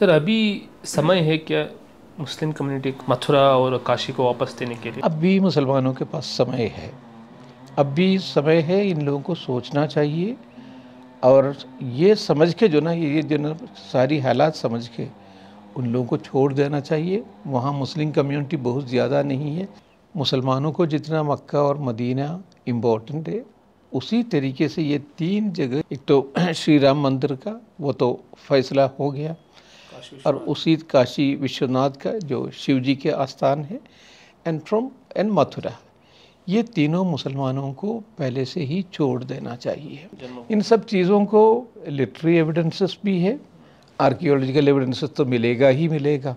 Sir, अभी समय है क्या मुस्लिम कम्युनिटी मथुरा और काशी को वापस देने के लिए? अब भी मुसलमानों के पास समय है। अब भी समय है इन लोगों को सोचना चाहिए और ये समझ के जो ना, ये जो ना सारी हालात समझ के उन लोगों को छोड़ देना चाहिए। वहाँ मुस्लिम कम्युनिटी बहुत ज़्यादा नहीं है। मुसलमानों को जितना मक्का और मदीना इम्पोर्टेंट है, उसी तरीके से ये तीन जगह, एक तो श्री राम मंदिर का, वो तो फैसला हो गया। और उसी काशी विश्वनाथ का जो शिव जी के आस्थान है एंड फ्रॉम एंड मथुरा। ये तीनों मुसलमानों को पहले से ही छोड़ देना चाहिए। इन सब चीज़ों को लिटरी एविडेंसेस भी है आर्कियोलॉजिकल एविडेंसेस तो मिलेगा ही मिलेगा।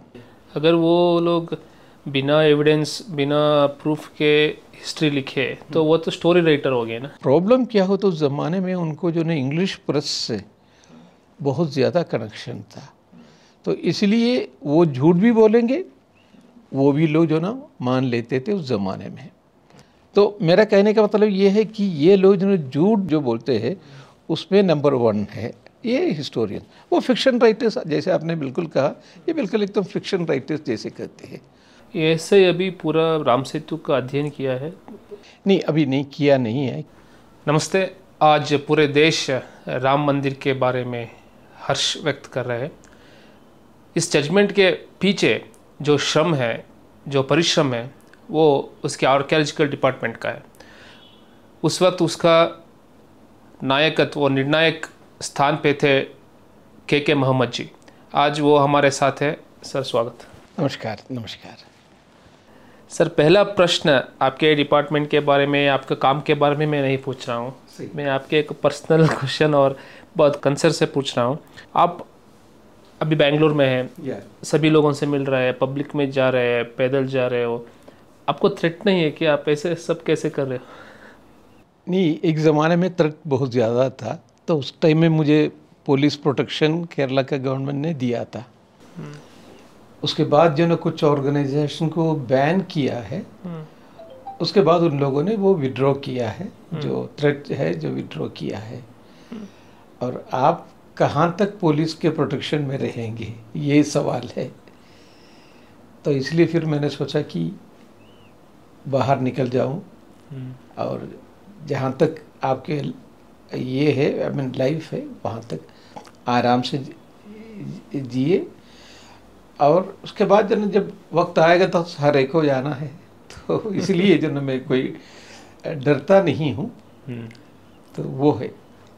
अगर वो लोग बिना एविडेंस बिना प्रूफ के हिस्ट्री लिखे तो वो तो स्टोरी राइटर हो गए ना। प्रॉब्लम क्या हो तो उस ज़माने में उनको जो ना इंग्लिश प्रेस से बहुत ज़्यादा कनेक्शन था। तो इसलिए वो झूठ भी बोलेंगे वो भी लोग जो ना मान लेते थे उस ज़माने में। तो मेरा कहने का मतलब ये है कि ये लोग जो झूठ जो बोलते हैं उसमें नंबर वन है ये हिस्टोरियन। वो फिक्शन राइटर्स जैसे आपने बिल्कुल कहा ये बिल्कुल एकदम तो फिक्शन राइटर्स जैसे कहते हैं। ऐसे अभी पूरा राम सेतु का अध्ययन किया है? नहीं अभी नहीं किया नहीं है। नमस्ते आज पूरे देश राम मंदिर के बारे में हर्ष व्यक्त कर रहे हैं। इस जजमेंट के पीछे जो श्रम है जो परिश्रम है वो उसके आर्कियोलॉजिकल डिपार्टमेंट का है। उस वक्त उसका नायकत्व और निर्णायक स्थान पे थे के के मोहम्मद जी। आज वो हमारे साथ है। सर स्वागत। नमस्कार नमस्कार। सर पहला प्रश्न आपके डिपार्टमेंट के बारे में आपके काम के बारे में मैं नहीं पूछ रहा हूँ। मैं आपके एक पर्सनल क्वेश्चन और बहुत कंसर से पूछ रहा हूँ। आप अभी बैंगलोर में है yeah. सभी लोगों से मिल रहा है पब्लिक में जा रहे हैं पैदल जा रहे हो आपको थ्रेट नहीं है कि आप ऐसे सब कैसे कर रहे हो नहीं एक ज़माने में थ्रेट बहुत ज़्यादा था तो उस टाइम में मुझे पुलिस प्रोटेक्शन केरला का गवर्नमेंट ने दिया था hmm. उसके बाद जो ना कुछ ऑर्गेनाइजेशन को बैन किया है hmm. उसके बाद उन लोगों ने वो विड्रॉ किया है hmm. जो थ्रेट है जो विड्रॉ किया है और आप कहाँ तक पुलिस के प्रोटेक्शन में रहेंगे? ये सवाल है। तो इसलिए फिर मैंने सोचा कि बाहर निकल जाऊँ और जहाँ तक आपके ये है आई मीन लाइफ है वहाँ तक आराम से जिए। और उसके बाद जब जब वक्त आएगा तो हर एक को जाना है। तो इसलिए जो मैं कोई डरता नहीं हूँ। तो वो है।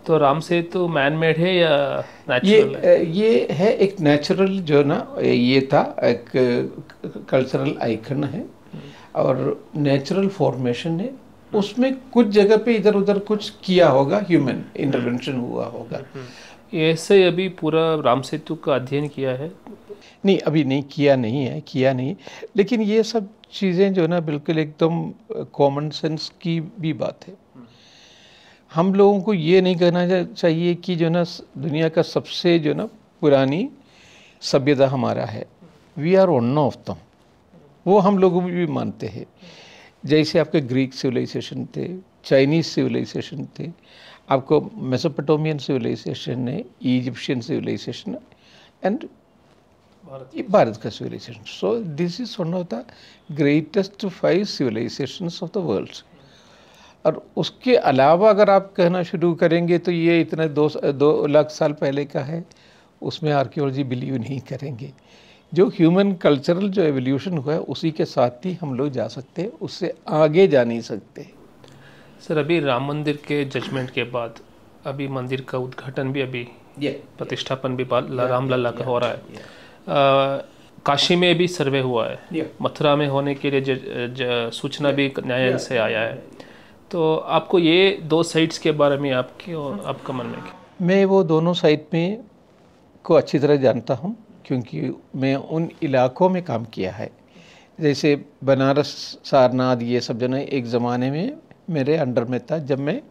तो राम से तो मैन मेड है या नेचुरल ये है? ये है एक नेचुरल जो ना ये था एक कल्चरल आइकन है और नेचुरल फॉर्मेशन है। उसमें कुछ जगह पे इधर उधर कुछ किया होगा ह्यूमन इंटरवेंशन हुआ होगा। ऐसे अभी पूरा राम सेतु का अध्ययन किया है? नहीं अभी नहीं किया नहीं है किया नहीं। लेकिन ये सब चीज़ें जो ना बिल्कुल एकदम कॉमन सेंस की भी बात है। हम लोगों को ये नहीं कहना चाहिए कि जो ना दुनिया का सबसे जो ना पुरानी सभ्यता हमारा है। वी आर वन ऑफ़ दम वो हम लोग भी मानते हैं। जैसे आपके ग्रीक सिविलाइजेशन थे चाइनीज़ सिविलाइजेशन थे आपको मेसोपोटोमियन सिविलाइजेशन है इजिप्शियन सिविलाइजेशन एंड भारत का civilisation so this is one of the greatest five civilisations of the world और उसके अलावा अगर आप कहना शुरू करेंगे तो ये इतने दो दो लाख साल पहले का है उसमें आर्कियोलॉजी बिलीव नहीं करेंगे। जो ह्यूमन कल्चरल जो एवोल्यूशन हुआ है उसी के साथ ही हम लोग जा सकते हैं उससे आगे जा नहीं सकते। सर अभी राम मंदिर के जजमेंट के बाद अभी मंदिर का उद्घाटन भी अभी प्रतिष्ठापन भी राम लल्ला का हो रहा है। आ, काशी में भी सर्वे हुआ है। मथुरा में होने के लिए सूचना भी न्यायालय से आया है। तो आपको ये दो साइट्स के बारे में आपके और आपका मन में मैं वो दोनों साइट में को अच्छी तरह जानता हूँ, क्योंकि मैं उन इलाकों में काम किया है। जैसे बनारस, सारनाथ, ये सब जो है एक ज़माने में मेरे अंडर में था, जब मैं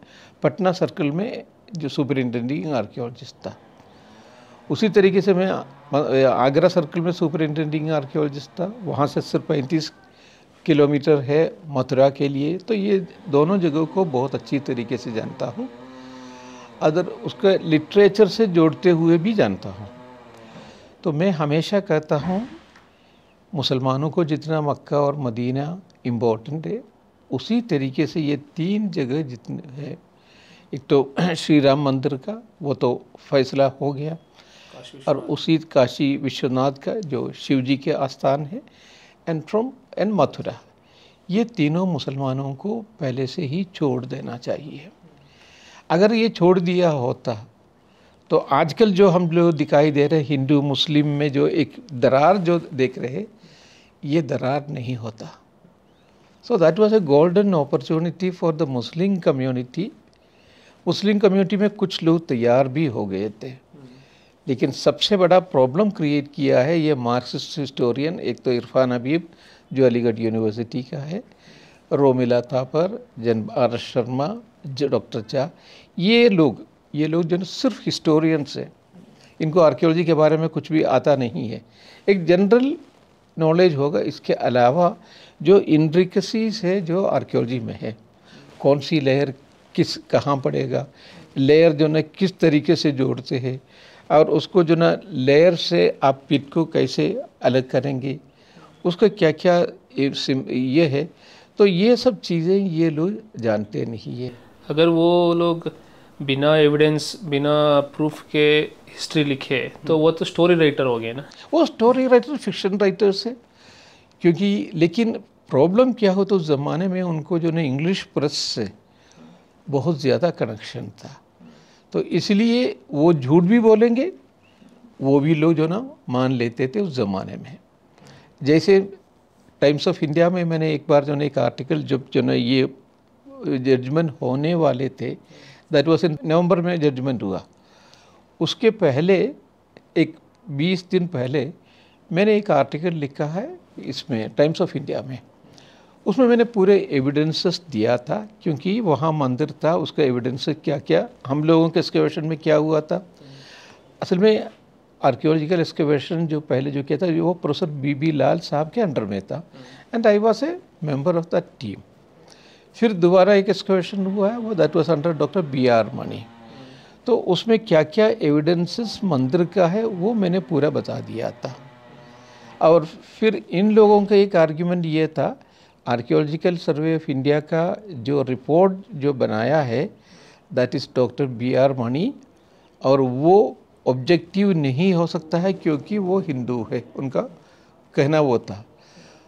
पटना सर्कल में जो सुपरिटेंडिंग आर्कियोलॉजिस्ट था। उसी तरीके से मैं आगरा सर्कल में सुपरिटेंडिंग आर्कियोलॉजिस्ट था, वहाँ से सिर्फ़ पैंतीस किलोमीटर है मथुरा के लिए तो ये दोनों जगहों को बहुत अच्छी तरीके से जानता हूँ। अदर उसका लिटरेचर से जोड़ते हुए भी जानता हूँ। तो मैं हमेशा कहता हूँ मुसलमानों को जितना मक्का और मदीना इम्पोर्टेंट है उसी तरीके से ये तीन जगह जितने है एक तो श्री राम मंदिर का वो तो फैसला हो गया। और उसी काशी विश्वनाथ का जो शिव जी के आस्थान है। And from and Mathura. ये तीनों मुसलमानों को पहले से ही छोड़ देना चाहिए। अगर ये छोड़ दिया होता तो आजकल जो हम लोग दिखाई दे रहे हिंदू, मुस्लिम में जो एक दरार जो देख रहे, ये दरार नहीं होता। So that was a golden opportunity for the Muslim community Muslim community में कुछ लोग तैयार भी हो गए थे। लेकिन सबसे बड़ा प्रॉब्लम क्रिएट किया है ये मार्क्सिस्ट हिस्टोरियन एक तो इरफान हबीब जो अलीगढ़ यूनिवर्सिटी का है, रोमिला थापर, जन आर शर्मा डॉक्टर चा, ये लोग ये लोग जो सिर्फ़ हिस्टोरियंस हैं, इनको आर्कियोलॉजी के बारे में कुछ भी आता नहीं है। एक जनरल नॉलेज होगा, इसके अलावा जो इंड्रिकसीज है, जो आर्कियोलॉजी में है, कौन सी लेयर किस, कहाँ पड़ेगा लेयर जो ना किस तरीके से जोड़ते हैं, और उसको जो ना लेयर से आप पिट को कैसे अलग करेंगे उसका क्या क्या ये है? तो ये सब चीज़ें ये लोग जानते नहीं है। अगर वो लोग बिना एविडेंस बिना प्रूफ के हिस्ट्री लिखे तो वो तो स्टोरी राइटर हो गए ना? वो स्टोरी राइटर फिक्शन राइटर्स है। क्योंकि लेकिन प्रॉब्लम क्या हो तो उस ज़माने में उनको जो ना इंग्लिश प्रेस से बहुत ज़्यादा कनेक्शन था। तो इसलिए वो झूठ भी बोलेंगे वो भी लोग जो ना मान लेते थे उस ज़माने में। जैसे टाइम्स ऑफ़ इंडिया में मैंने एक बार जो ना एक आर्टिकल जब जो ना ये जजमेंट होने वाले थे दैट वॉज़ इन नवंबर में जजमेंट हुआ। उसके पहले, एक 20 दिन पहले मैंने एक आर्टिकल लिखा है इसमें टाइम्स ऑफ़ इंडिया में। उसमें मैंने पूरे एविडेंसेस दिया था, क्योंकि वहाँ मंदिर था, उसका एविडेंस क्या क्या हम लोगों के एक्सकेवेशन में क्या हुआ था। असल में आर्कियोलॉजिकल एक्सकेवेशन जो पहले जो किया था वो प्रोफेसर बी बी लाल साहब के अंडर में था। And I was a member of the team फिर दोबारा एक एक्सकवेशन हुआ है वो that was under doctor B R Mani तो उसमें क्या क्या एविडेंसेस मंदिर का है वो मैंने पूरा बता दिया था। और फिर इन लोगों का एक आर्ग्यूमेंट ये था आर्कियोलॉजिकल सर्वे ऑफ़ इंडिया का जो रिपोर्ट जो बनाया है that is doctor B R Mani और वो ऑब्जेक्टिव नहीं हो सकता है क्योंकि वो हिंदू है, उनका कहना वो था।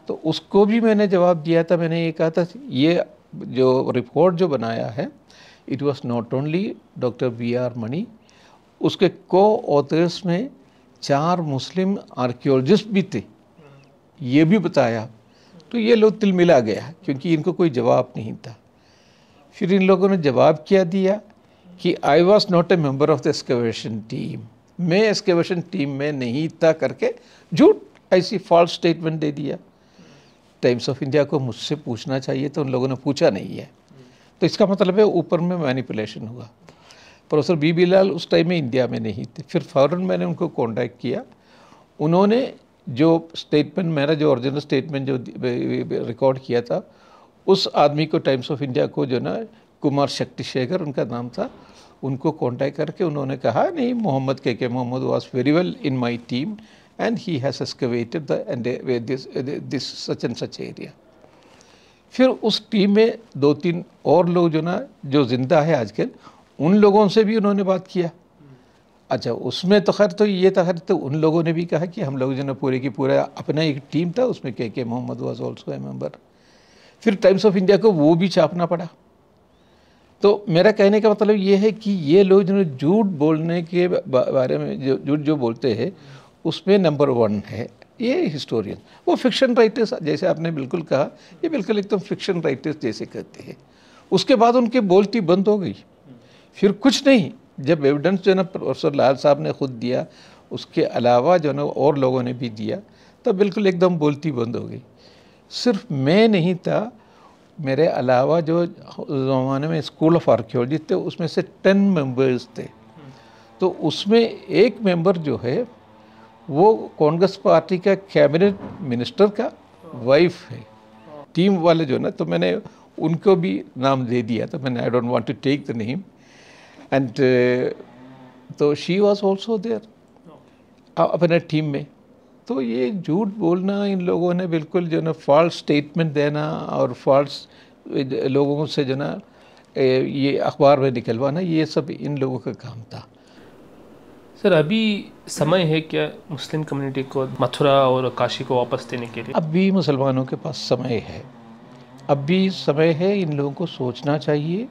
तो उसको भी मैंने जवाब दिया था, मैंने ये कहा था, ये जो रिपोर्ट जो बनाया है it was not only doctor B R Mani उसके को ऑथर्स में चार मुस्लिम आर्कियोलॉजिस्ट भी थे, ये भी बताया। तो ये लोग तिल मिला गया, क्योंकि इनको कोई जवाब नहीं था। फिर इन लोगों ने जवाब क्या दिया? कि I was not a member of the excavation team मैं एक्सकवेशन टीम में नहीं था करके झूठ ऐसी फॉल्स स्टेटमेंट दे दिया। टाइम्स ऑफ़ इंडिया को मुझसे पूछना चाहिए तो उन लोगों ने पूछा नहीं है। तो इसका मतलब है ऊपर में मैनिपुलेशन हुआ। प्रोफेसर बी बी लाल उस टाइम में इंडिया में नहीं थे। फिर फ़ौरन मैंने उनको कॉन्टैक्ट किया। उन्होंने जो स्टेटमेंट मेरा जो ओरिजिनल स्टेटमेंट जो रिकॉर्ड किया था, उस आदमी को टाइम्स ऑफ़ इंडिया को जो ना कुमार शक्ति शेखर उनका नाम था, उनको कांटेक्ट करके उन्होंने कहा, नहीं, Muhammed K K Muhammed was very well in my team and he has the and this this such and फिर उस टीम में दो तीन और लोग जो ना, जो ज़िंदा है आजकल, उन लोगों से भी उन्होंने बात किया। अच्छा उसमें तो खैर तो ये था, खैर तो उन लोगों ने भी कहा कि हम लोग जो ना पूरे की पूरा अपना एक टीम था, उसमें K K Muhammed was also a member फिर टाइम्स ऑफ़ इंडिया को वो भी छापना पड़ा। तो मेरा कहने का मतलब ये है कि ये लोग जो झूठ बोलने के बारे में जो, झूठ जो बोलते हैं, उसमें नंबर वन है। ये हिस्टोरियन वो फिक्शन राइटर्स जैसे आपने बिल्कुल कहा, ये बिल्कुल एकदम फिक्शन राइटर्स जैसे कहते हैं। उसके बाद उनकी बोलती बंद हो गई। फिर कुछ नहीं, जब एविडेंस जो है ना प्रोफेसर लाल साहब ने खुद दिया, उसके अलावा जो ना, और लोगों ने भी दिया, तब बिल्कुल एकदम बोलती बंद हो गई। सिर्फ़ मैं नहीं था मेरे अलावा जो ज़माने में स्कूल ऑफ़ आर्कियोलॉजी थे उसमें से टेन मेंबर्स थे। तो उसमें एक मेंबर जो है वो कांग्रेस पार्टी का कैबिनेट मिनिस्टर का वाइफ है। टीम वाले जो ना तो मैंने उनको भी नाम दे दिया तो मैंने I don't want to take the name and तो शी वाज आल्सो देयर अपने टीम में। तो ये झूठ बोलना इन लोगों ने बिल्कुल जो ना फॉल्स स्टेटमेंट देना और फॉल्स लोगों से जो ना ये अखबार में निकलवाना ये सब इन लोगों का काम था। सर अभी समय है क्या मुस्लिम कम्युनिटी को मथुरा और काशी को वापस देने के लिए? अब भी मुसलमानों के पास समय है। अब भी समय है इन लोगों को सोचना चाहिए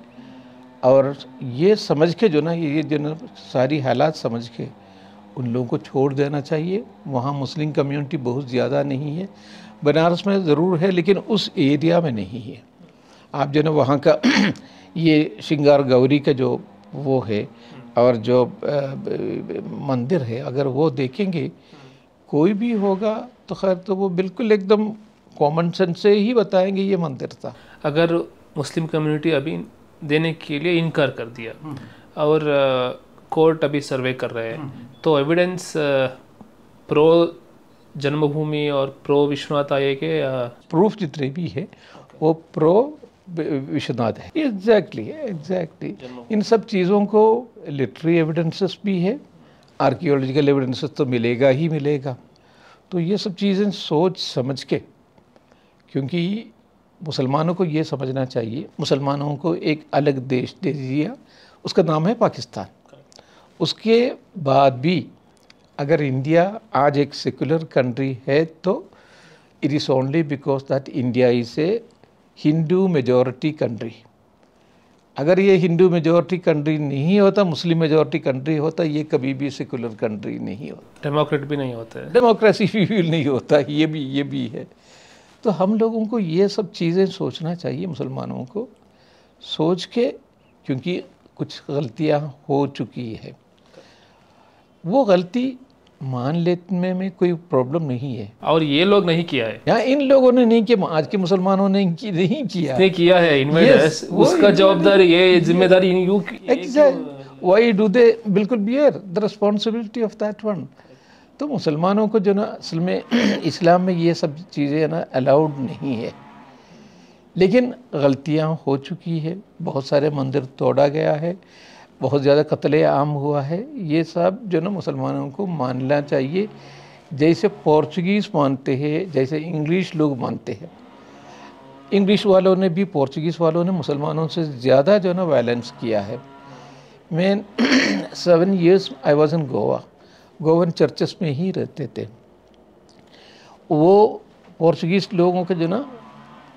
और ये समझ के जो ना ये जो ना सारी हालात समझ के उन लोगों को छोड़ देना चाहिए। वहाँ मुस्लिम कम्युनिटी बहुत ज़्यादा नहीं है। बनारस में ज़रूर है लेकिन उस एरिया में नहीं है। आप जो ना वहाँ का ये श्रृंगार गौरी का जो वो है और जो मंदिर है अगर वो देखेंगे कोई भी होगा तो खैर तो वो बिल्कुल एकदम कॉमन सेंस से ही बताएँगे ये मंदिर था। अगर मुस्लिम कम्युनिटी अभी देने के लिए इनकार कर दिया और कोर्ट अभी सर्वे कर रहे हैं। तो एविडेंस प्रो जन्मभूमि और प्रो विश्वनाथ आएगा के प्रूफ जितने भी है वो प्रो विश्वनाथ है। एग्जैक्टली एग्जैक्टली इन सब चीज़ों को लिटरी एविडेंसेस भी है आर्कियोलॉजिकल एविडेंसेस तो मिलेगा ही मिलेगा। तो ये सब चीज़ें सोच समझ के क्योंकि मुसलमानों को ये समझना चाहिए। मुसलमानों को एक अलग देश दे दिया उसका नाम है पाकिस्तान। उसके बाद भी अगर इंडिया आज एक सेकुलर कंट्री है तो it is only because that India is a Hindu majority country अगर ये हिंदू मेजॉरिटी कंट्री नहीं होता मुस्लिम मेजॉरिटी कंट्री होता ये कभी भी सेकुलर कंट्री नहीं होता। डेमोक्रेट भी नहीं होता। डेमोक्रेसी भी नहीं होता ये भी ये भी है। तो हम लोगों को ये सब चीज़ें सोचना चाहिए मुसलमानों को। सोच के क्योंकि कुछ गलतियाँ हो चुकी है। वो गलती मान लेने में कोई प्रॉब्लम नहीं है। और ये लोग नहीं किया है। यहाँ इन लोगों ने नहीं किया आज के मुसलमानों ने की, नहीं किया। नहीं किया है इन्वेडर्स yes, उसका जवाबदारी ये ज़िम्मेदारी वाई डू दे बिल्कुल bear the responsibility of that one तो मुसलमानों को जो ना असल में इस्लाम में ये सब चीज़ें ना अलाउड नहीं है। लेकिन गलतियाँ हो चुकी है बहुत सारे मंदिर तोड़ा गया है। बहुत ज़्यादा कत्ल आम हुआ है। ये सब जो ना मुसलमानों को मानना चाहिए। जैसे पोर्चुगीज़ मानते हैं, जैसे इंग्लिश लोग मानते हैं। इंग्लिश वालों ने भी, पोर्चुगीज़ वालों ने मुसलमानों से ज़्यादा जो ना वायलेंस किया है। मैं seven years I was in Goa Goan churches में ही रहते थे। वो पोर्चुगीज़ लोगों के जो ना,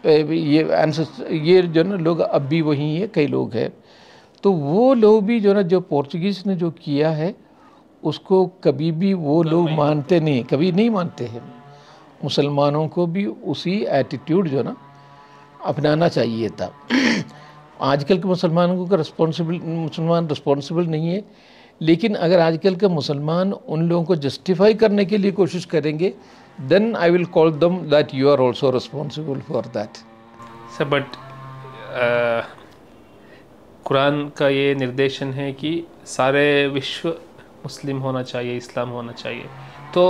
ये ये जो ना लोग अब भी वहीं है, कई लोग हैं। तो वो लोग भी जो ना जो पोर्चुगीज़ ने जो किया है उसको कभी भी वो लोग मानते नहीं कभी नहीं मानते हैं। मुसलमानों को भी उसी एटीट्यूड जो ना अपनाना चाहिए था। आजकल के मुसलमानों को रिस्पॉन्सिबल मुसलमान रिस्पॉन्सिबल नहीं है लेकिन अगर आजकल के मुसलमान उन लोगों को जस्टिफाई करने के लिए कोशिश करेंगे then I will call them that you are also responsible for that sir but Quran का ये निर्देशन है कि सारे विश्व मुस्लिम होना चाहिए इस्लाम होना चाहिए। तो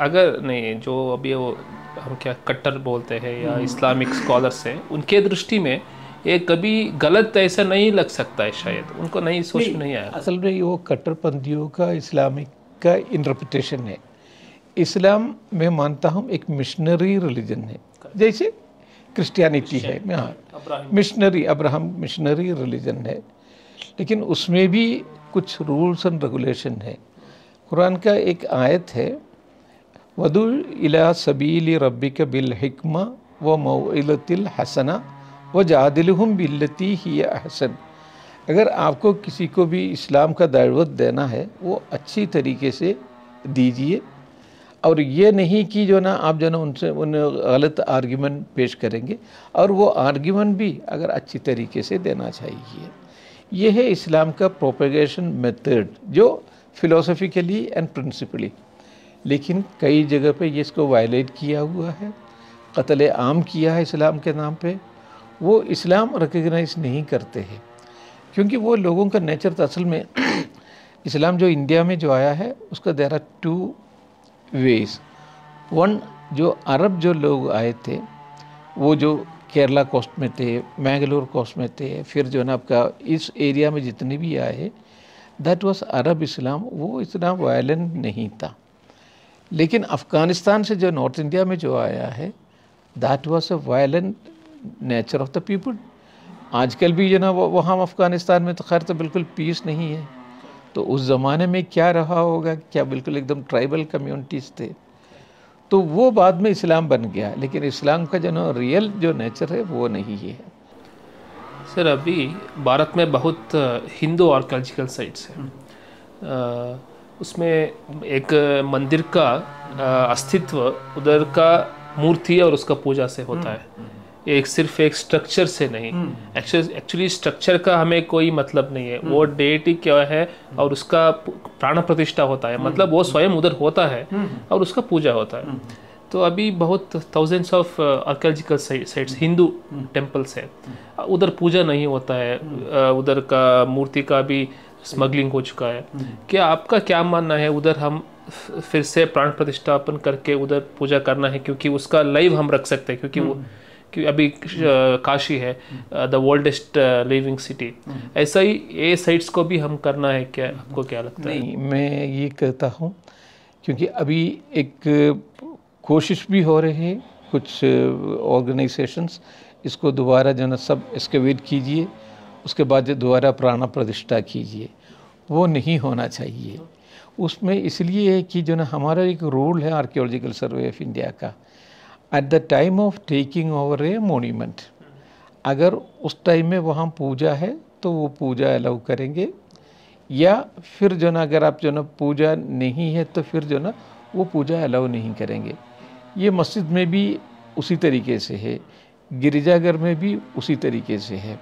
अगर नहीं जो अभी वो हम क्या कट्टर बोलते हैं या इस्लामिक स्कॉलर्स हैं उनके दृष्टि में ये कभी गलत ऐसा नहीं लग सकता है शायद। उनको नहीं सोच में नहीं आया। असल में वो कट्टरपंथियों का इस्लामिक का इंटरप्रिटेशन है। इस्लाम मैं मानता हूँ एक मिशनरी रिलीजन है। जैसे क्रिश्चियनिटी है हाँ। मिशनरी अब्राहम मिशनरी रिलीजन है। लेकिन उसमें भी कुछ रूल्स एंड रेगुलेशन है। कुरान का एक आयत है वदु इला सबील रबिक बिल हिकमा व मौलतिल हसना व जादिलहम बिल्लती ही हसन अगर आपको किसी को भी इस्लाम का दावत देना है वो अच्छी तरीके से दीजिए। और ये नहीं कि जो ना, आप जो ना उनसे, उन गलत आर्ग्यूमेंट पेश करेंगे। और वो आर्ग्यूमेंट भी अगर अच्छी तरीके से देना चाहिए। ये है इस्लाम का प्रोपेगेशन मेथड जो फिलोसफिकली एंड प्रिंसिपली लेकिन कई जगह पे ये इसको वायलेट किया हुआ है। कत्ल आम किया है इस्लाम के नाम पे। वो इस्लाम रिकगनाइज नहीं करते हैं। क्योंकि वो लोगों का नेचर तो असल में इस्लाम जो इंडिया में जो आया है, उसका there are two ways one जो अरब जो लोग आए थे, वो जो केरला कोस्ट में थे, मैंगलोर कोस्ट में थे, फिर जो है ना आपका इस एरिया में जितने भी आए दैट वाज अरब इस्लाम, वो इतना वायलेंट नहीं था। लेकिन अफ़गानिस्तान से जो नॉर्थ इंडिया में जो आया है that was a violent nature of the people आजकल भी जो ना वहाँ अफ़गानिस्तान में तो खैर तो बिल्कुल पीस नहीं है। तो उस ज़माने में क्या रहा होगा? क्या बिल्कुल एकदम ट्राइबल कम्युनिटीज़ थे? तो वो बाद में इस्लाम बन गया लेकिन इस्लाम का जो ना रियल जो नेचर है वो नहीं है सर अभी भारत में बहुत हिंदू आर्कोलॉजिकल साइट्स हैं। उसमें एक मंदिर का अस्तित्व उधर का मूर्ति और उसका पूजा से होता है। एक सिर्फ़ एक स्ट्रक्चर से नहीं। एक्चुअली स्ट्रक्चर का हमें कोई मतलब नहीं है। वो डेटी क्या है और उसका प्राण प्रतिष्ठा होता है। मतलब वो स्वयं उधर होता है और उसका पूजा होता है। तो अभी बहुत thousands of archaeological sites Hindu temples हैं। उधर पूजा नहीं होता है। उधर का मूर्ति का भी स्मगलिंग हो चुका है। क्या आपका क्या मानना है? उधर हम फिर से प्राण प्रतिष्ठापन करके उधर पूजा करना है क्योंकि उसका लाइव हम रख सकते हैं क्योंकि वो कि अभी काशी है द वर्ल्डेस्ट लिविंग सिटी ऐसा ही ये साइट्स को भी हम करना है क्या? आपको क्या लगता नहीं, है? नहीं मैं ये कहता हूँ क्योंकि अभी एक कोशिश भी हो रही है कुछ ऑर्गेनाइजेशंस इसको दोबारा जो है ना सब एक्सकवेट कीजिए उसके बाद जो दोबारा प्राण प्रतिष्ठा कीजिए। वो नहीं होना चाहिए। उसमें इसलिए है कि जो ना हमारा एक रूल है आर्कियोलॉजिकल सर्वे ऑफ़ इंडिया का। At the time of taking over a monument अगर उस टाइम में वहाँ पूजा है तो वो पूजा अलाउ करेंगे। या फिर जो ना, अगर आप जो ना पूजा नहीं है तो फिर जो ना, वो पूजा अलाउ नहीं करेंगे। ये मस्जिद में भी उसी तरीके से है। गिरजाघर में भी उसी तरीके से है।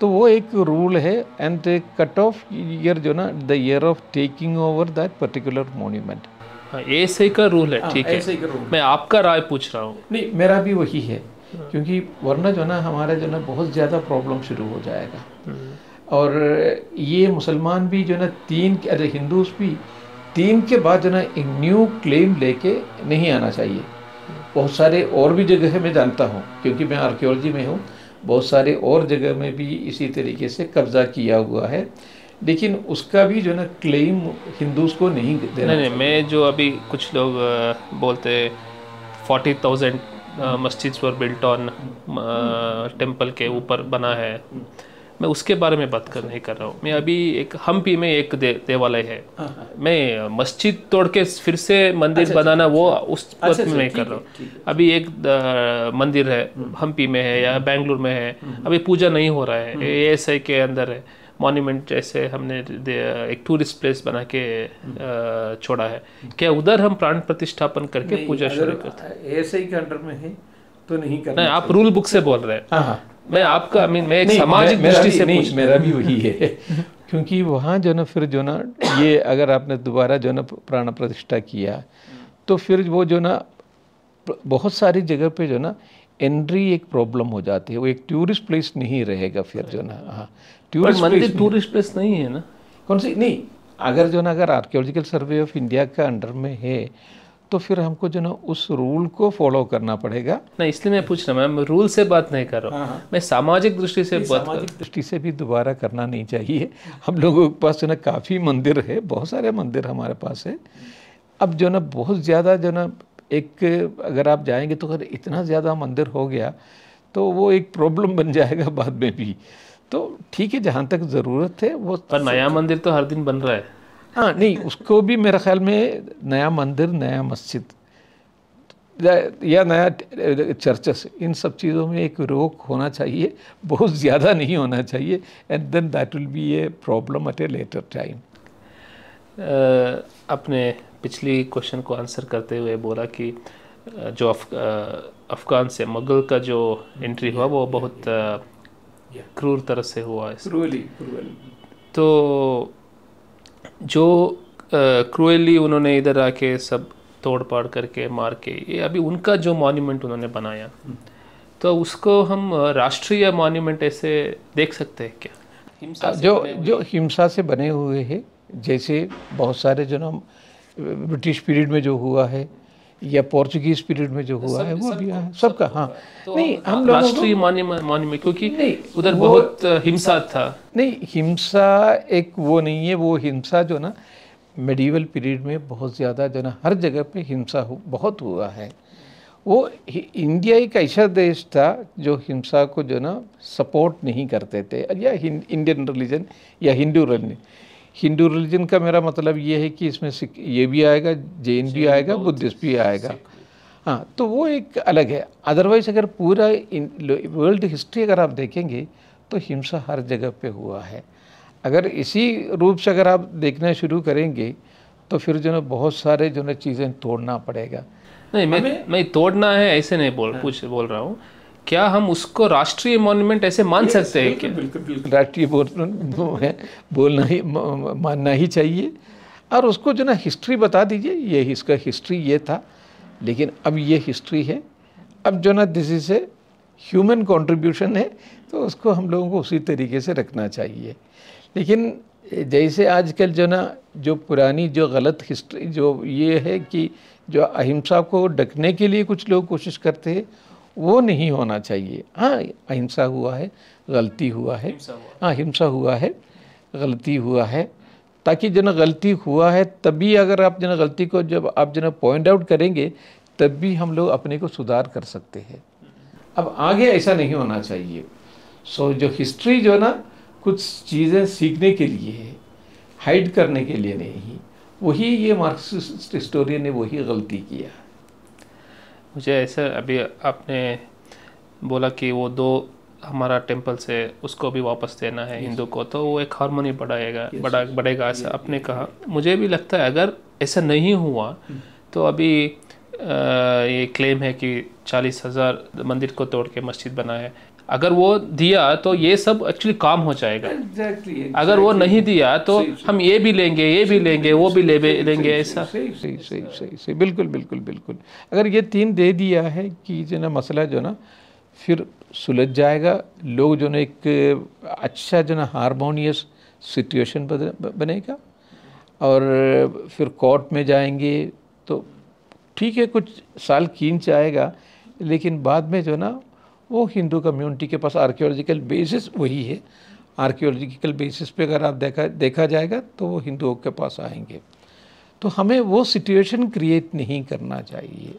तो वो एक रूल है एंड कट ऑफ़ ईयर जो ना the year of taking over that particular monument हाँ, ये का रूल है ठीक है। ऐसे ही का rule। मैं आपका राय पूछ रहा हूँ। नहीं मेरा भी वही है क्योंकि वरना जो ना हमारा जो ना बहुत ज़्यादा प्रॉब्लम शुरू हो जाएगा। और ये मुसलमान भी जो ना तीन अरे हिंदूज भी तीन के बाद जो ना एक न्यू क्लेम लेके नहीं आना चाहिए। बहुत सारे और भी जगह मैं जानता हूँ क्योंकि मैं आर्कियोलॉजी में हूँ। बहुत सारे और जगह में भी इसी तरीके से कब्जा किया हुआ है। लेकिन उसका भी जो है ना क्लेम हिंदूज को नहीं देना नहीं नहीं मैं जो अभी कुछ लोग बोलते फोर्टी थाउज़ेंड मस्जिद वर बिल्ट ऑन टेंपल के ऊपर बना है। मैं उसके बारे में बात कर नहीं कर रहा हूँ। मैं अभी एक हम्पी में एक दे, देवालय है। मैं मस्जिद तोड़ के फिर से मंदिर अच्छा, बनाना वो उस वक्त में नहीं कर रहा हूँ। अभी एक अ, मंदिर है हम्पी में है या बेंगलुरु में है। अभी पूजा नहीं हो रहा है। ए एस आई के अंदर है। मॉन्यूमेंट जैसे हमने एक टूरिस्ट प्लेस बना के छोड़ा है। क्या उधर हम प्राण प्रतिष्ठापन करके पूजा शुरू करते हैं? ऐसे ही के अंडर में है तो नहीं करना नहीं आप रूल बुक से बोल रहे हैं। हाँ हाँ। मैं आपका mean, मैं एक सामाजिक दृष्टि से नहीं, मेरा भी वही है। क्योंकि वहाँ जो ना फिर जो ना ये अगर आपने दोबारा जो ना प्राण प्रतिष्ठा किया तो फिर वो जो ना बहुत सारी जगह पे जो ना एंट्री एक प्रॉब्लम हो जाती है। वो एक टूरिस्ट प्लेस नहीं रहेगा फिर जो ना हाँ। टूरिस्ट मंदिर टूरिस्ट प्लेस नहीं है ना? कौन सी? नहीं अगर जो ना अगर आर्कियोलॉजिकल सर्वे ऑफ़ इंडिया का अंडर में है तो फिर हमको जो ना उस रूल को फॉलो करना पड़ेगा। नहीं इसलिए मैं पूछ रहा हूँ मैं रूल से बात नहीं कर रहा हूँ। मैं सामाजिक दृष्टि से बात कर सामाजिक दृष्टि से भी दोबारा करना नहीं चाहिए। हम लोगों के पास जो ना काफ़ी मंदिर है बहुत सारे मंदिर हमारे पास है। अब जो ना बहुत ज़्यादा जो ना एक अगर आप जाएँगे तो अगर इतना ज़्यादा मंदिर हो गया तो वो एक प्रॉब्लम बन जाएगा बाद में भी। तो ठीक है जहाँ तक ज़रूरत है वो पर नया मंदिर तो हर दिन बन रहा है। हाँ नहीं उसको भी मेरे ख्याल में नया मंदिर नया मस्जिद या- नया चर्चस इन सब चीज़ों में एक रोक होना चाहिए बहुत ज़्यादा नहीं होना चाहिए and then that will be a problem at a later time अपने पिछली क्वेश्चन को आंसर करते हुए बोला कि जो अफ, अफगान से मुगल का जो एंट्री हुआ वो बहुत क्रूर तरह से हुआ है तो जो क्रूएली उन्होंने इधर आके सब तोड़ पाड़ करके मार के ये अभी उनका जो मॉन्यूमेंट उन्होंने बनाया तो उसको हम राष्ट्रीय मॉन्यूमेंट ऐसे देख सकते हैं क्या? हिंसा जो जो हिंसा से बने हुए हैं जैसे बहुत सारे जो ना ब्रिटिश पीरियड में जो हुआ है या पोर्चुगीज पीरियड में जो हुआ है वो भी हाँ, सबका हाँ। तो नहीं हम लोगों राष्ट्रीय मॉन्यूमेंट मॉन्यूमेंट क्योंकि नहीं, उधर बहुत हिंसा था। नहीं हिंसा एक वो नहीं है वो हिंसा जो ना मेडिवल पीरियड में बहुत ज़्यादा जो ना हर जगह पे हिंसा हो बहुत हुआ है। वो इंडिया एक ऐसा देश था जो हिंसा को जो ना सपोर्ट नहीं करते थे या इंडियन रिलीजन या हिंदू रिलीजन हिंदू रिलीजन का मेरा मतलब ये है कि इसमें ये भी आएगा जैन भी आएगा बुद्धिस्ट भी आएगा। हाँ तो वो एक अलग है। अदरवाइज़ अगर पूरा वर्ल्ड हिस्ट्री अगर आप देखेंगे तो हिंसा हर जगह पे हुआ है। अगर इसी रूप से अगर आप देखना शुरू करेंगे तो फिर जो है बहुत सारे जो है चीज़ें तोड़ना पड़ेगा। नहीं मैं मैं तोड़ना है ऐसे नहीं बोल हाँ। पूछ बोल रहा हूँ। क्या हम उसको राष्ट्रीय मॉन्यूमेंट ऐसे मान सकते हैं क्या? बिल्कुल बिल्कुल। राष्ट्रीय बोलना ही मानना ही चाहिए। और उसको जो ना हिस्ट्री बता दीजिए ये इसका हिस्ट्री ये था। लेकिन अब ये हिस्ट्री है। अब जो ना this is a human contribution है तो उसको हम लोगों को उसी तरीके से रखना चाहिए। लेकिन जैसे आजकल जो ना जो पुरानी जो गलत हिस्ट्री जो ये है कि जो अहिंसा को ढकने के लिए कुछ लोग कोशिश करते हैं वो नहीं होना चाहिए। हाँ अहिंसा हुआ है गलती हुआ है। हाँ। हिंसा हुआ है गलती हुआ है। ताकि जन गलती हुआ है तभी अगर आप जन गलती को जब आप जन पॉइंट आउट करेंगे तब भी हम लोग अपने को सुधार कर सकते हैं। अब आगे ऐसा नहीं होना चाहिए। सो so, जो हिस्ट्री जो ना कुछ चीज़ें सीखने के लिए है हाइड करने के लिए नहीं। वही ये मार्क्सिस्ट हिस्टोरियन ने वही गलती किया। मुझे ऐसे अभी आपने बोला कि वो दो हमारा टेंपल से उसको भी वापस देना है हिंदू को तो वो एक हारमोनी बढ़ाएगा बढ़ा बढ़ेगा ऐसा आपने कहा। मुझे भी लगता है अगर ऐसा नहीं हुआ hmm. तो अभी आ, ये क्लेम है कि चालीस हज़ार मंदिर को तोड़ के मस्जिद बना है अगर वो दिया तो ये सब एक्चुअली काम हो जाएगा। Exactly, exactly. अगर वो नहीं दिया तो सही, हम ये भी लेंगे ये भी लेंगे वो भी ले लेंगे ऐसा। सही सही सही सही सही बिल्कुल बिल्कुल बिल्कुल। अगर ये तीन दे दिया है कि जो ना मसला जो ना फिर सुलझ जाएगा। लोग जो ना एक अच्छा जो ना हारमोनियस सिचुएशन बनेगा। और फिर कोर्ट में जाएँगे तो ठीक है कुछ साल खींच आएगा लेकिन बाद में जो ना वो हिंदू कम्युनिटी के पास आर्कियोलॉजिकल बेसिस वही है। आर्कियोलॉजिकल बेसिस पे अगर आप देखा देखा जाएगा तो वो हिंदुओं के पास आएँगे। तो हमें वो सिचुएशन क्रिएट नहीं करना चाहिए।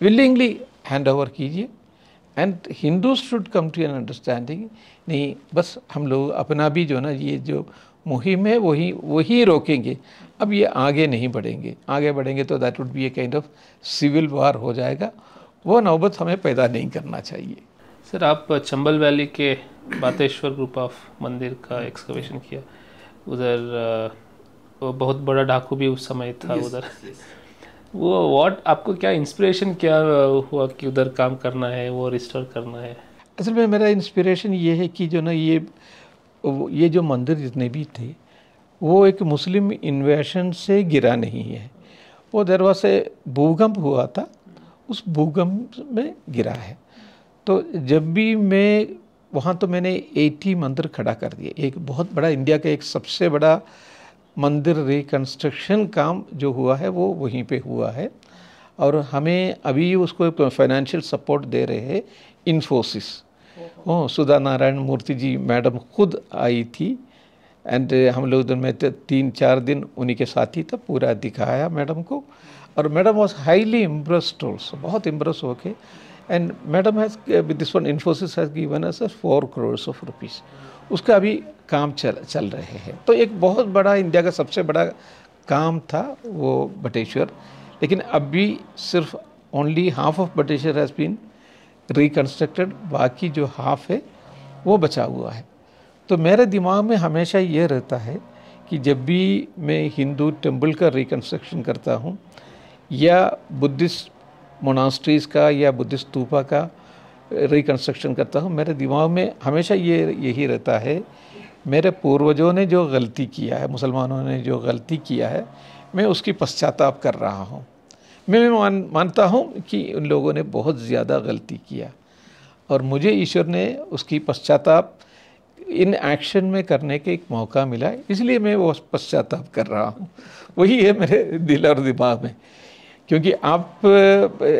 विलिंगली हैंड ओवर कीजिए। And Hindu should come to an understanding नहीं, बस हम लोग अपना भी जो ना, ये जो मुहिम है, वही वही रोकेंगे। अब ये आगे नहीं बढ़ेंगे। आगे बढ़ेंगे तो that would be a kind of civil war हो जाएगा। वो नौबत हमें पैदा नहीं करना चाहिए। सर आप चंबल वैली के बातेश्वर ग्रुप ऑफ़ मंदिर का एक्सकवेशन किया। उधर वो बहुत बड़ा डाकू भी उस समय था yes, उधर। yes. वो व्हाट आपको क्या इंस्पिरेशन क्या हुआ कि उधर काम करना है वो रिस्टोर करना है? असल में मेरा इंस्पिरेशन ये है कि जो ना ये ये जो मंदिर जितने भी थे वो एक मुस्लिम इन्वेशन से गिरा नहीं है। वो दरवा से भूकंप हुआ था उस भूकंप में गिरा है। तो जब भी मैं वहाँ तो मैंने एटी मंदिर खड़ा कर दिए। एक बहुत बड़ा इंडिया का एक सबसे बड़ा मंदिर रिकन्स्ट्रक्शन काम जो हुआ है वो वहीं पे हुआ है। और हमें अभी उसको फाइनेंशियल सपोर्ट दे रहे हैं इन्फोसिस ओ सुधा नारायण मूर्ति जी मैडम खुद आई थी एंड हम लोग में तीन चार दिन उन्हीं के साथ ही था पूरा दिखाया मैडम को। और madam was highly impressed also बहुत इम्प्रेस होके। And madam has this one Infosys has given us four crore of rupees उसका अभी काम चल चल रहे हैं। तो एक बहुत बड़ा, इंडिया का सबसे बड़ा काम था वो बटेश्वर। लेकिन अभी सिर्फ़ only half of Bateshwar has been reconstructed बाकी जो हाफ़ है, वो बचा हुआ है। तो मेरे दिमाग में हमेशा ये रहता है कि जब भी मैं हिंदू टेंपल का रिकन्स्ट्रक्शन करता हूँ, या बुद्धिस्ट मोनास्ट्रीज़ का या बुद्धिस्ट स्तूपा का रिकन्स्ट्रक्शन करता हूँ मेरे दिमाग में हमेशा ये यही रहता है मेरे पूर्वजों ने जो गलती किया है मुसलमानों ने जो गलती किया है मैं उसकी पश्चाताप कर रहा हूँ मैं भी मान मानता हूँ कि उन लोगों ने बहुत ज़्यादा गलती किया और मुझे ईश्वर ने उसकी पश्चाताप इन एक्शन में करने के एक मौका मिला इसलिए मैं वो पश्चाताप कर रहा हूँ वही है मेरे दिल और दिमाग में क्योंकि आप,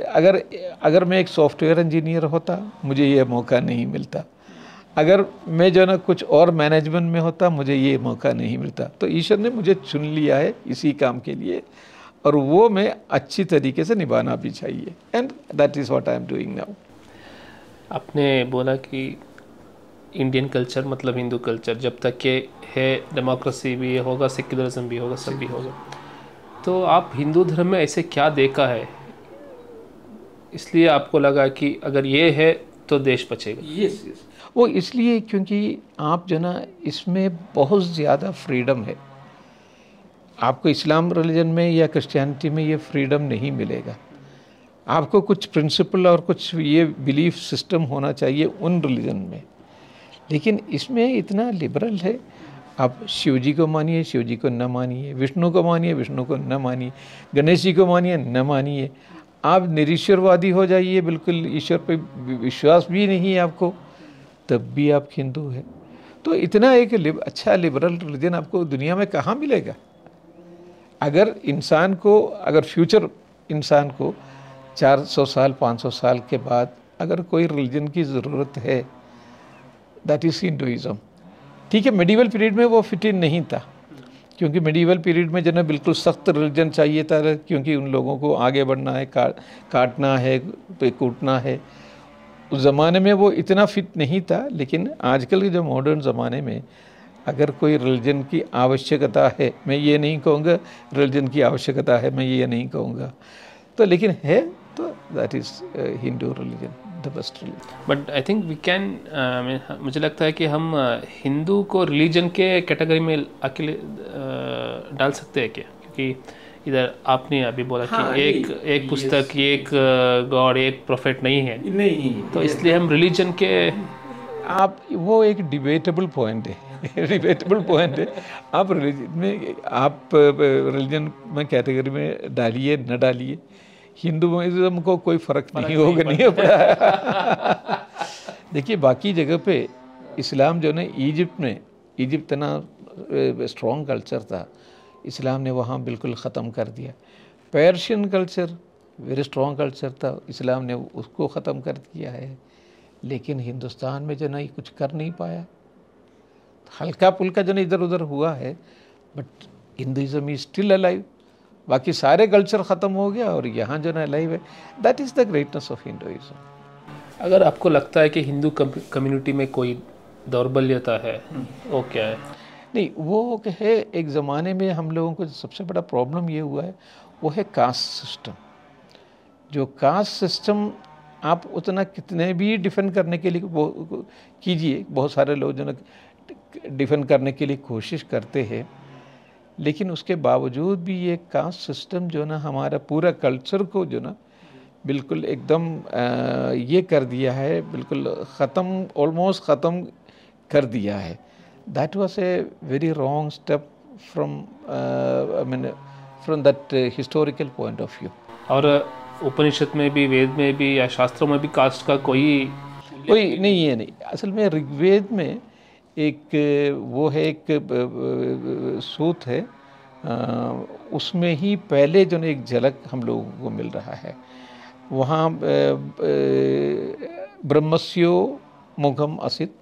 अगर अगर मैं एक सॉफ्टवेयर इंजीनियर होता, मुझे ये मौका नहीं मिलता। अगर मैं जो ना, कुछ और मैनेजमेंट में होता, मुझे ये मौका नहीं मिलता। तो ईश्वर ने मुझे चुन लिया है इसी काम के लिए, और वो मैं अच्छी तरीके से निभाना भी चाहिए। And that is what I am doing now आपने बोला कि इंडियन कल्चर मतलब हिंदू कल्चर जब तक के है डेमोक्रेसी भी होगा सेक्युलरिज्म भी होगा, सब भी होगा। तो आप हिंदू धर्म में ऐसे क्या देखा है? इसलिए आपको लगा कि अगर ये है तो देश बचेगा। यस यस वो इसलिए क्योंकि आप जो ना इसमें बहुत ज़्यादा फ्रीडम है। आपको इस्लाम रिलीजन में या क्रिश्चियनिटी में ये फ्रीडम नहीं मिलेगा। आपको कुछ प्रिंसिपल और कुछ ये बिलीफ सिस्टम होना चाहिए उन रिलीजन में। लेकिन इसमें इतना लिबरल है आप शिव जी को मानिए शिव जी को न मानिए विष्णु को मानिए विष्णु को न मानिए गणेश जी को मानिए न मानिए आप निरीश्वरवादी हो जाइए बिल्कुल ईश्वर पे विश्वास भी नहीं है आपको तब भी आप हिंदू हैं। तो इतना एक लिब, अच्छा लिबरल रिलीजन आपको दुनिया में कहाँ मिलेगा? अगर इंसान को अगर फ्यूचर इंसान को 400 साल 500 साल के बाद अगर कोई रिलीजन की ज़रूरत है दैट इज़ हिंदुज़म ठीक है मेडिवल पीरियड में वो फिट इन नहीं था क्योंकि मेडिवल पीरियड में जो ना बिल्कुल सख्त रिलीजन चाहिए था क्योंकि उन लोगों को आगे बढ़ना है का, काटना है कूटना है। उस ज़माने में वो इतना फिट नहीं था लेकिन आजकल के जो मॉडर्न ज़माने में अगर कोई रिलीजन की आवश्यकता है मैं ये नहीं कहूँगा रिलीजन की आवश्यकता है मैं ये नहीं कहूँगा। तो लेकिन है तो that is Hindu religion the best religion but I think we can मुझे लगता है कि हम हिंदू को रिलीजन के कैटेगरी में अकेले uh, डाल सकते हैं क्या? क्योंकि इधर आपने अभी बोला हाँ, कि एक एक पुस्तक एक गॉड एक प्रोफेट नहीं है। नहीं। तो इसलिए हम रिलीजन के आप वो एक डिबेटेबल पॉइंट है। डिबेटेबल पॉइंट है। आप रिलीजन में आप रिलीजन में कैटेगरी में डालिए न डालिए। हिंदुज़म को कोई फ़र्क नहीं होगा नहीं हो पड़ा देखिए बाकी जगह पे इस्लाम जो है इजिप्ट में इजिप्ट इतना स्ट्रॉन्ग कल्चर था। इस्लाम ने वहाँ बिल्कुल ख़त्म कर दिया। Persian culture very strong culture था। इस्लाम ने उसको ख़त्म कर दिया है। लेकिन हिंदुस्तान में जो ना ये कुछ कर नहीं पाया। हल्का पुल्का जो ना इधर उधर हुआ है but Hinduism is still alive बाकी सारे कल्चर ख़त्म हो गया और यहाँ जो ना लाइव है। That is the greatness of Hinduism अगर आपको लगता है कि हिंदू कम्युनिटी में कोई दौर्बल्यता है वो क्या है? नहीं वो है एक ज़माने में हम लोगों को सबसे बड़ा प्रॉब्लम ये हुआ है वो है कास्ट सिस्टम जो कास्ट सिस्टम आप उतना कितने भी डिफेंड करने के लिए कीजिए बहुत सारे लोग जो ना डिफेंड करने के लिए कोशिश करते हैं। लेकिन उसके बावजूद भी ये कास्ट सिस्टम जो ना हमारा पूरा कल्चर को जो ना बिल्कुल एकदम ये कर दिया है बिल्कुल ख़त्म ऑलमोस्ट ख़त्म कर दिया है। That was a very wrong step from I mean from that historical point of view और उपनिषद में भी वेद में भी या शास्त्रों में भी कास्ट का कोई कोई नहीं है नहीं। असल में ऋग्वेद में एक वो है एक सूत है उसमें ही पहले जो एक झलक हम लोगों को मिल रहा है। वहाँ ब्रह्मस्यो मुखम असित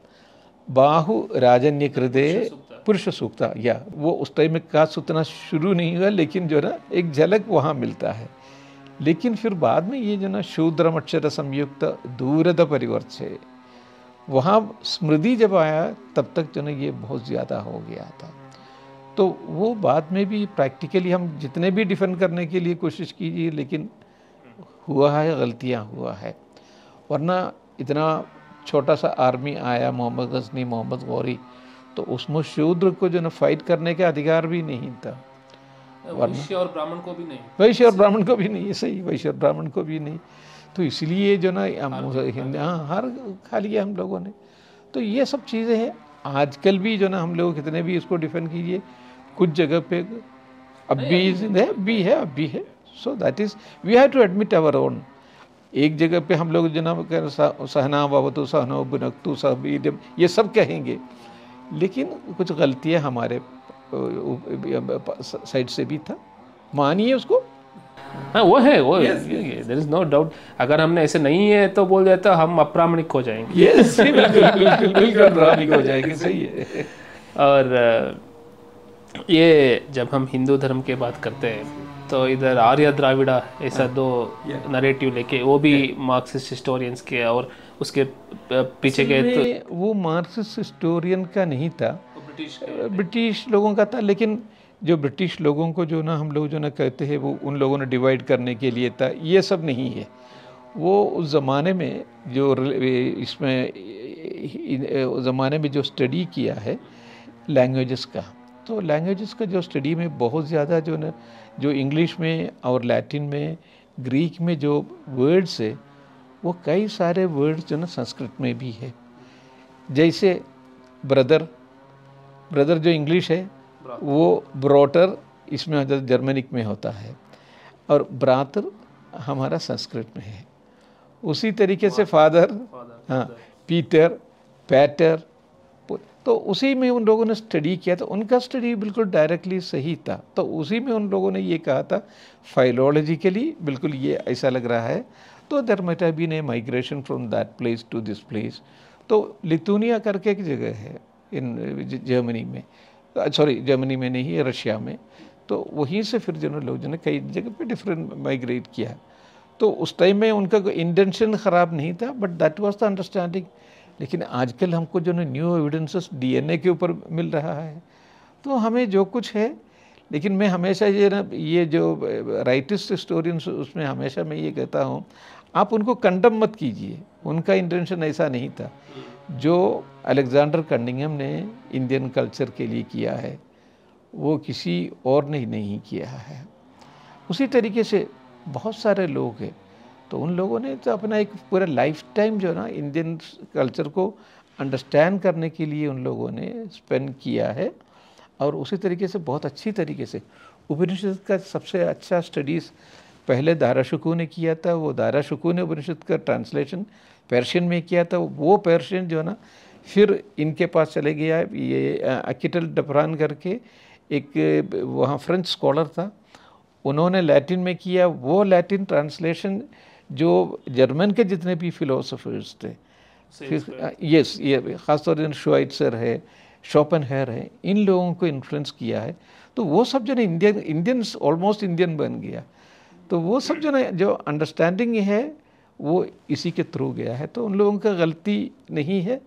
बाहु राजन्य हृदय पुरुष सूक्ता या वो उस टाइम में का उतना शुरू नहीं हुआ लेकिन जो ना एक झलक वहाँ मिलता है। लेकिन फिर बाद में ये जो ना शूद्रम अक्षर संयुक्त दूरद परिवर्त से वहाँ स्मृति जब आया तब तक जो ना ये बहुत ज़्यादा हो गया था। तो वो बाद में भी प्रैक्टिकली हम जितने भी डिफेंड करने के लिए कोशिश कीजिए लेकिन हुआ है गलतियाँ हुआ है। वरना इतना छोटा सा आर्मी आया मोहम्मद गजनी मोहम्मद गौरी तो उसमें शूद्र को जो ना फाइट करने का अधिकार भी नहीं था। वैश्य और ब्राह्मण को भी नहीं। वैश्य और ब्राह्मण को भी नहीं सही वैश्य और ब्राह्मण को भी नहीं। तो इसलिए जो ना हाँ हर खा लिया हम लोगों ने। तो ये सब चीज़ें हैं। आजकल भी जो ना हम लोग कितने भी इसको डिफेंड कीजिए कुछ जगह पे अब भी है भी है अब भी है। So that is we have to admit our own एक जगह पे हम लोग जो ना कह सहना बाबतु सहनो बुनकतु सब ये सब कहेंगे। लेकिन कुछ गलतियाँ हमारे साइड से भी था। मानिए उसको। हाँ वो है वो देर इज़ नो डाउट अगर हमने ऐसे नहीं है तो बोल देता हम अप्रामाणिक हो जाएँगे। यस बिल्कुल बिल्कुल बिल्कुल प्रामाणिक हो जाएगी सही है। और ये जब हम हिंदू धर्म की बात करते हैं तो इधर आर्य द्राविड़ा ऐसा दो नरेटिव लेके वो भी मार्क्सिस्ट हिस्टोरियंस के और उसके पीछे के तो वो मार्क्सिस्ट हिस्टोरियन का नहीं था। ब्रिटिश ब्रिटिश लोगों का था लेकिन जो ब्रिटिश लोगों को जो ना हम लोग जो ना कहते हैं, वो उन लोगों ने डिवाइड करने के लिए था, ये सब नहीं है। वो उस ज़माने में जो इसमें उस ज़माने में जो स्टडी किया है लैंग्वेजेस का तो लैंग्वेजेस का जो स्टडी में बहुत ज़्यादा जो ना, जो इंग्लिश में और लैटिन में ग्रीक में जो वर्ड्स है, वो कई सारे वर्ड्स जो ना संस्कृत में भी है। जैसे ब्रदर ब्रदर जो इंग्लिश है वो ब्रोटर इसमें जर्मनिक में होता है और ब्रातर हमारा संस्कृत में है। उसी तरीके से फादर हाँ पीटर, पैटर तो उसी में उन लोगों ने स्टडी किया था। उनका स्टडी बिल्कुल डायरेक्टली सही था। तो उसी में उन लोगों ने ये कहा था फाइलोलॉजिकली बिल्कुल ये ऐसा लग रहा है। तो there have been a migration from that place to this तो लिथुनिया करके एक जगह है इन जर्मनी में। सॉरी जर्मनी में नहीं है रशिया में। तो वहीं से फिर जो लोग जो कई जगह पे डिफरेंट माइग्रेट किया। तो उस टाइम में उनका कोई इंटेंशन ख़राब नहीं था but that was the understanding लेकिन आजकल हमको जो ना न्यू एविडेंसेस डीएनए के ऊपर मिल रहा है। तो हमें जो कुछ है, लेकिन मैं हमेशा ये ना, ये जो राइटिस्ट हिस्टोरियंस उसमें हमेशा मैं ये कहता हूँ, आप उनको कंडम मत कीजिए। उनका इंटेंशन ऐसा नहीं था। जो अलेक्जेंडर कंडिंगम ने इंडियन कल्चर के लिए किया है। वो किसी और ने नहीं किया है। उसी तरीके से बहुत सारे लोग हैं। तो उन लोगों ने तो अपना एक पूरा लाइफ टाइम जो ना इंडियन कल्चर को अंडरस्टैंड करने के लिए उन लोगों ने स्पेंड किया है। और उसी तरीके से, बहुत अच्छी तरीके से उपनिषद का सबसे अच्छा स्टडीज़ पहले दारा शुकू ने किया था, वो दारा शुकू ने उपनिषद का ट्रांसलेशन पर्शियन में किया था। वो पर्शियन जो है ना फिर इनके पास चले गया ये अकिटल डपरान करके एक वहाँ फ्रेंच स्कॉलर था। उन्होंने लैटिन में किया वो लैटिन ट्रांसलेशन जो जर्मन के जितने भी फिलोसफर्स थे यस ये ख़ासतौर शुआइट्सर है शॉपन हैर है इन लोगों को इन्फ्लुएंस किया है। तो वो सब जो ना इंडियन इंडियंस ऑलमोस्ट इंडियन बन गया। तो वो सब जो ना जो अंडरस्टैंडिंग है वो इसी के थ्रू गया है। तो उन लोगों का गलती नहीं है।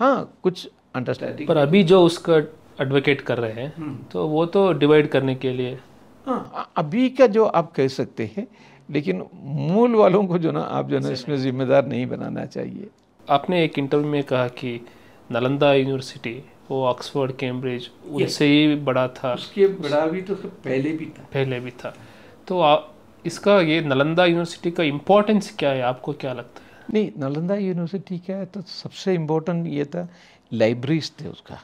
हाँ कुछ अंडरस्टैंडिंग पर अभी जो उसका एडवोकेट कर रहे हैं तो वो तो डिवाइड करने के लिए। हाँ अभी का जो आप कह सकते हैं लेकिन मूल वालों को जो ना आप जो ना इसमें जिम्मेदार नहीं बनाना चाहिए। आपने एक इंटरव्यू में कहा कि नालंदा यूनिवर्सिटी वो ऑक्सफोर्ड कैम्ब्रिज उनसे ही बड़ा था। उसके बड़ा भी तो पहले भी था। पहले भी था। तो आ, इसका ये नालंदा यूनिवर्सिटी का इम्पोर्टेंस क्या है? आपको क्या लगता है? नहीं, नालंदा यूनिवर्सिटी है तो सबसे इम्पोर्टेंट ये था लाइब्रेरीज थे उसका।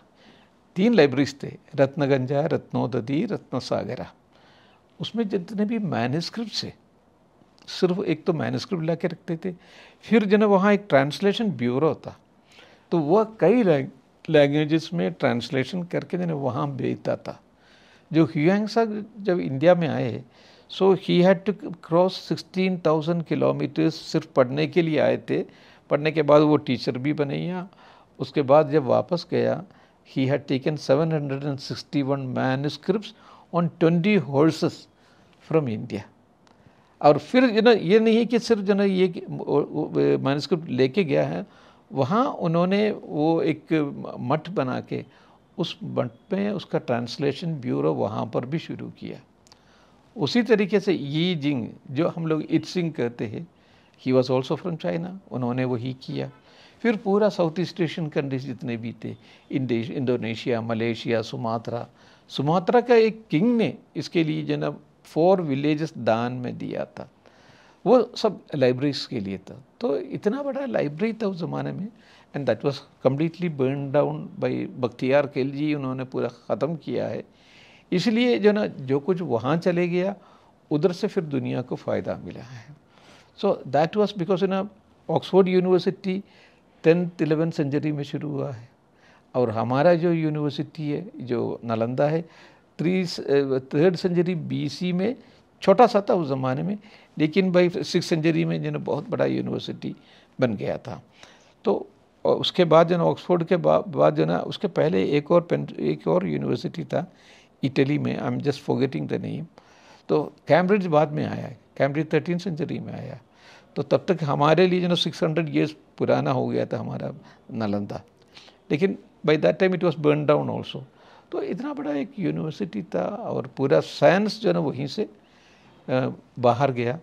तीन लाइब्रेरीज थे, रत्नगंजा रत्नोदधी रत्नसागरा। उसमें जितने भी मैनस्क्रिप्ट है सिर्फ़ एक तो मैनस्क्रिप्ट ला के रखते थे, फिर जो वहाँ एक ट्रांसलेशन ब्यूरो था तो वह कई लैंग्वेजेस में ट्रांसलेशन करके जो वहाँ भेजता था। जो ह्यूएंग साग जब इंडिया में आए so he had to cross sixteen thousand kilometers सिर्फ़ पढ़ने के लिए आए थे। पढ़ने के बाद वो टीचर भी बने यहाँ। उसके बाद जब वापस गया he had taken 761 manuscripts on 20 horses from India और फिर जो ना ये नहीं कि सिर्फ़ जो ना ये मैनस्क्रिप्ट लेके गया है। वहाँ उन्होंने वो एक मठ बना के उस मठ में उसका ट्रांसलेशन ब्यूरो वहाँ पर भी शुरू किया। उसी तरीके से यी जिंग जो हम लोग इत सिंह कहते हैं he was also from China उन्होंने वही किया। फिर पूरा साउथ ईस्ट एशियन कंट्रीज़ जितने भी थे इंडोनेशिया मलेशिया सुमात्रा सुमात्रा का एक किंग ने इसके लिए जो ना फोर विलेजेस दान में दिया था। वो सब लाइब्रेरीज के लिए था। तो इतना बड़ा लाइब्रेरी था उस ज़माने में and that was completely burn down by Bakhtiyar Khilji उन्होंने पूरा ख़त्म किया है। इसलिए जो ना, जो कुछ वहाँ चले गया, उधर से फिर दुनिया को फ़ायदा मिला है। सो दैट वाज बिकॉज़ ना Oxford university tenth eleventh century में शुरू हुआ है। और हमारा जो यूनिवर्सिटी है, जो नालंदा है थ्री थर्ड सेंचुरी बीसी में, छोटा सा था उस ज़माने में, लेकिन भाई सिक्स सेंचुरी में जो ना, बहुत बड़ा यूनिवर्सिटी बन गया था। तो उसके बाद जो ना ऑक्सफोर्ड के बाद जो ना, उसके पहले एक और एक और यूनिवर्सिटी था इटली में I am just forgetting the name तो कैम्ब्रिज बाद में आया कैम्ब्रिज थर्टीन सेंचुरी में आया। तो तब तक हमारे लिए जो ना सिक्स हंड्रेड ईयर्स पुराना हो गया था हमारा नालंदा। लेकिन by that time it was burn down also तो इतना बड़ा एक यूनिवर्सिटी था और पूरा साइंस जो है ना वहीं से बाहर गया।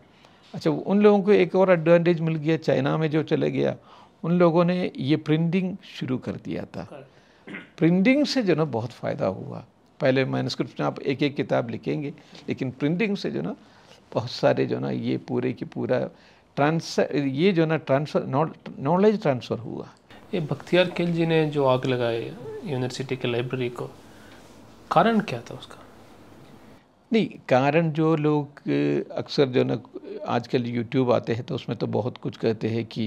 अच्छा उन लोगों को एक और एडवांटेज मिल गया चाइना में जो चले गया उन लोगों ने ये प्रिंटिंग शुरू कर दिया था। प्रिंटिंग से जो ना बहुत फ़ायदा हुआ। पहले मैनस्क्रिप्ट में आप एक एक किताब लिखेंगे लेकिन प्रिंटिंग से जो ना बहुत सारे जो ना ये पूरे की पूरा ट्रांसफ़र ये जो ना ट्रांसफ़र नॉलेज ट्रांसफ़र हुआ। ये बख्तियार किल जी ने जो आग लगाए यूनिवर्सिटी के लाइब्रेरी को कारण क्या था उसका? नहीं कारण जो लोग अक्सर जो ना आजकल यूट्यूब आते हैं तो उसमें तो बहुत कुछ कहते हैं कि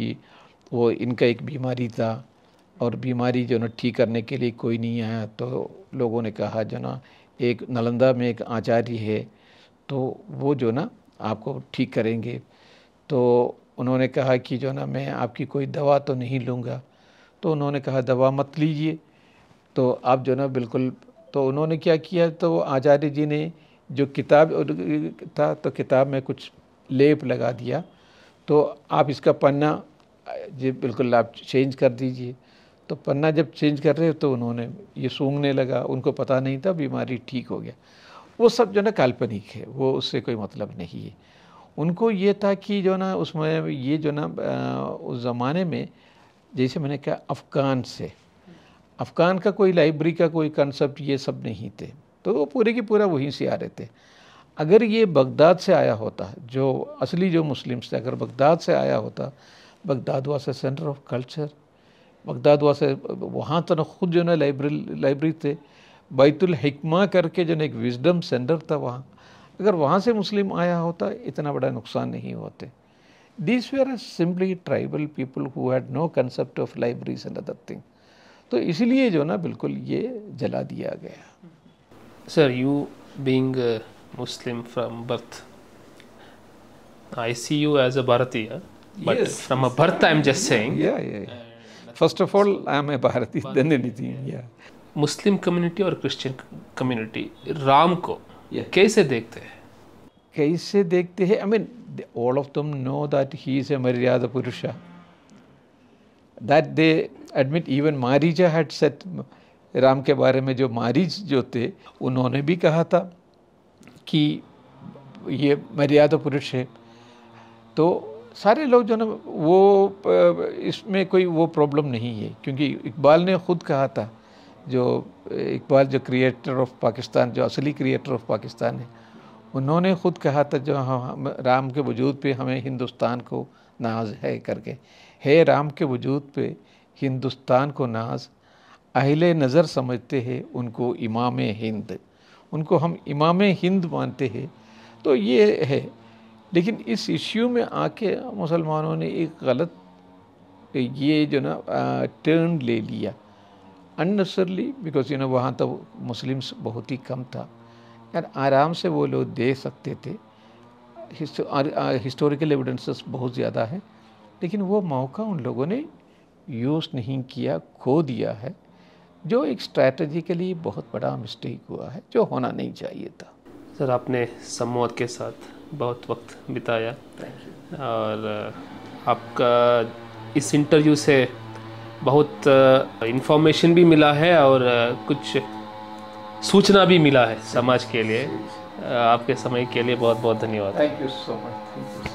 वो इनका एक बीमारी था। और बीमारी जो ना ठीक करने के लिए कोई नहीं आया तो लोगों ने कहा, जो ना एक नालंदा में एक आचार्य है तो वो जो ना आपको ठीक करेंगे। तो उन्होंने कहा कि, जो ना मैं आपकी कोई दवा तो नहीं लूँगा। तो उन्होंने कहा, दवा मत लीजिए। तो आप जो ना बिल्कुल तो उन्होंने क्या किया तो आचार्य जी ने जो किताब था तो किताब में कुछ लेप लगा दिया। तो आप इसका पन्ना जी बिल्कुल आप चेंज कर दीजिए। तो पन्ना जब चेंज कर रहे तो उन्होंने ये सूंघने लगा, उनको पता नहीं था बीमारी ठीक हो गया। वो सब जो ना काल्पनिक है, वो उससे कोई मतलब नहीं है। उनको ये था कि जो ना उसमें ये जो ना उस ज़माने में जैसे मैंने कहा, अफ़गान से। अफ़गान का कोई लाइब्रेरी का कोई कंसेप्ट ये सब नहीं थे। तो वो पूरे की पूरा वहीं से आ रहे थे। अगर ये बगदाद से आया होता, जो असली जो मुस्लिम्स थे, अगर बगदाद से आया होता, Baghdad was a centre of culture Baghdad was वहाँ तो ना खुद जो ना लाइब्रेरी लाइब्रेरी थे। बैतुल हिकमा करके जो ना एक विजडम सेंटर था वहाँ। अगर वहाँ से मुस्लिम आया होता इतना बड़ा नुकसान नहीं होते। This were simply tribal people who had no concept of libraries and other thing तो इसीलिए जो ना बिल्कुल ये जला दिया गया। Sir you being Muslim from birth I see you as a Bharatiya but yes. from a birth i'm just saying. Yeah yeah, yeah. First of all I am a Bharatiya then anything Muslim community और Christian community Ram को yeah. कैसे देखते हैं कैसे देखते हैं I mean all of them know that he is a maryada purush that they admit even Marija had set Ram के बारे में जो मारीज जो थे उन्होंने भी कहा था कि ये मर्यादा पुरुष है तो सारे लोग जो ना, वो इसमें कोई वो प्रॉब्लम नहीं है। क्योंकि इकबाल ने खुद कहा था, जो, इकबाल जो क्रिएटर ऑफ़ पाकिस्तान, जो असली क्रिएटर ऑफ़ पाकिस्तान है, उन्होंने खुद कहा था, जो हम, राम के वजूद पे हमें हिंदुस्तान को नाज है करके। है राम के वजूद पे हिंदुस्तान को नाज, अहले नज़र समझते हैं, उनको इमाम हिंद। उनको हम इमाम हिंद मानते हैं। तो ये है लेकिन इस इश्यू में आके मुसलमानों ने एक गलत, ये जो ना टर्न ले लिया। अननेसरली बिकॉज़ यू नो वहाँ तो मुस्लिम्स बहुत ही कम था। यार, आराम से वो लोग दे सकते थे। हिस्टोरिकल एविडेंसेस बहुत ज़्यादा है। लेकिन वो मौका उन लोगों ने यूज़ नहीं किया, खो दिया है, जो एक स्ट्रैटेजिकली बहुत बड़ा मिस्टेक हुआ है, जो होना नहीं चाहिए था। सर, आपने समूह के साथ बहुत वक्त बिताया। और आपका इस इंटरव्यू से बहुत इन्फॉर्मेशन भी मिला है और कुछ सूचना भी मिला है समाज के लिए। आपके समय के लिए बहुत बहुत धन्यवाद। Thank you so much